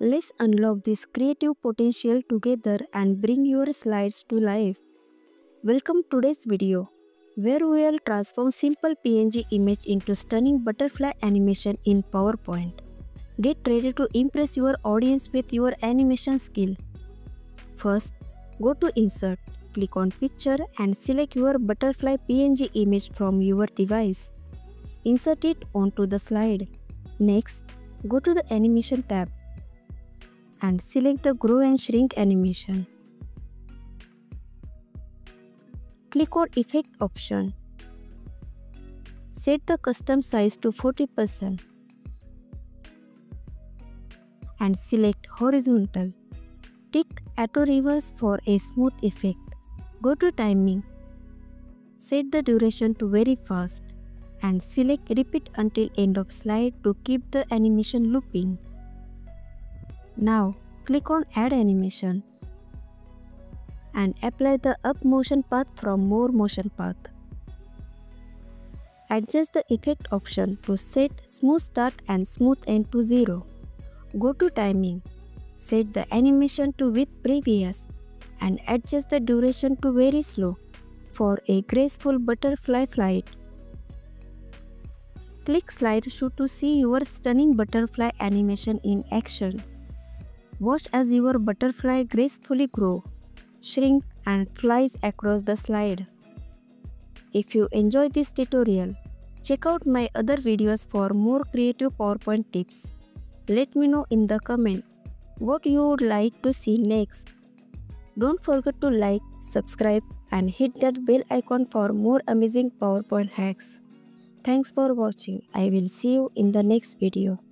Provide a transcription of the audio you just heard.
Let's unlock this creative potential together and bring your slides to life. Welcome to today's video, where we will transform simple PNG image into stunning butterfly animation in PowerPoint. Get ready to impress your audience with your animation skill. First, go to Insert, click on Picture and select your butterfly PNG image from your device. Insert it onto the slide. Next, go to the Animation tab and select the Grow and Shrink animation. Click on Effect option. Set the custom size to 40% and select Horizontal. Tick Auto Reverse for a smooth effect. Go to Timing. Set the duration to very fast and select Repeat until end of slide to keep the animation looping. Now click on Add Animation and apply the up motion path from More Motion Path. Adjust the effect option to set Smooth Start and Smooth End to 0. Go to Timing, set the animation to with previous and adjust the duration to very slow for a graceful butterfly flight. Click slide slideshow to see your stunning butterfly animation in action. Watch as your butterfly gracefully grow, shrink and flies across the slide. If you enjoyed this tutorial, check out my other videos for more creative PowerPoint tips. Let me know in the comment what you would like to see next. Don't forget to like, subscribe and hit that bell icon for more amazing PowerPoint hacks. Thanks for watching. I will see you in the next video.